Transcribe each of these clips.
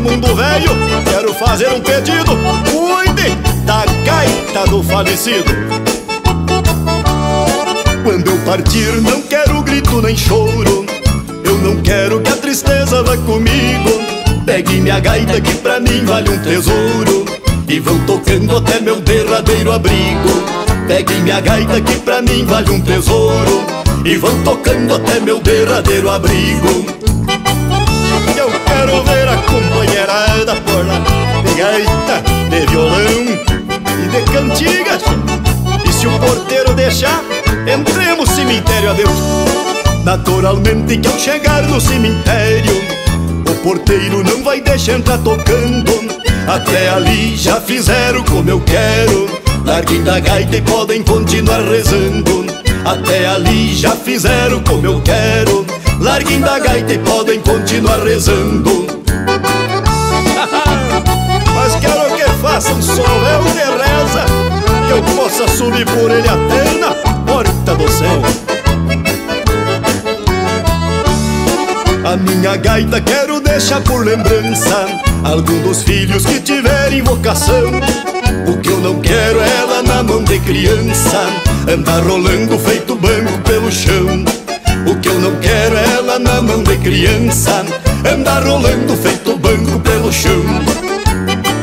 mundo velho, quero fazer um pedido. Cuide da gaita do falecido. Quando eu partir, não quero grito nem choro. Eu não quero que a tristeza vá comigo. Pegue minha gaita que pra mim vale um tesouro. E vão tocando até meu derradeiro abrigo. Pegue minha gaita que pra mim vale um tesouro. E vão tocando até meu derradeiro abrigo. Eu quero ver a deixar, entremos cemitério adeus. Naturalmente que ao chegar no cemitério O porteiro não vai deixar entrar tocando. Até ali já fizeram como eu quero. Larguem da gaita e podem continuar rezando. Até ali já fizeram como eu quero. Larguem da gaita e podem continuar rezando. Mas quero que façam soléu de reza Que eu possa subir por ele até A minha gaita quero deixar por lembrança. Algum dos filhos que tiverem vocação O que eu não quero é ela na mão de criança. Andar rolando feito banco pelo chão. O que eu não quero é ela na mão de criança. Andar rolando feito banco pelo chão.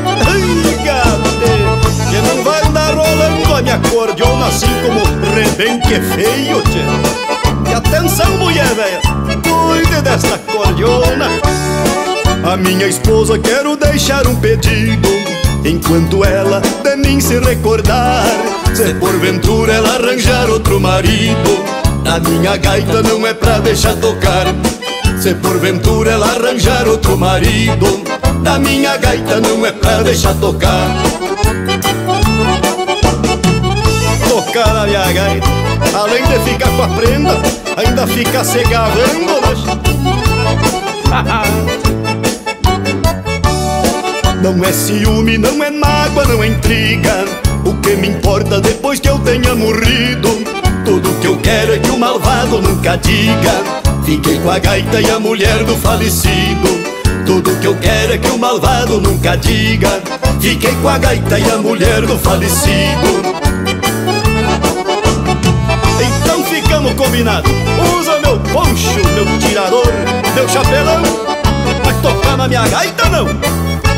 Ai, gate, que não vai andar rolando a minha cordiona Assim como rebenque feio, tchê. E atenção, mulher cuide desta cordiona. A minha esposa quero deixar um pedido. Enquanto ela de mim se recordar Se porventura ela arranjar outro marido. A minha gaita não é pra deixar tocar. Se porventura ela arranjar outro marido. Da minha gaita não é pra deixar tocar. Tocar a minha gaita Além de ficar com a prenda Ainda fica se gavando Não é ciúme, não é mágoa, não é intriga. O que me importa depois que eu tenha morrido? Tudo que eu quero é que o malvado nunca diga. Fiquei com a gaita e a mulher do falecido. Tudo que eu quero é que o malvado nunca diga. Fiquei com a gaita e a mulher do falecido. Então ficamos combinados. Usa meu poncho, meu tirador, meu chapelão Vai tocar na minha gaita não?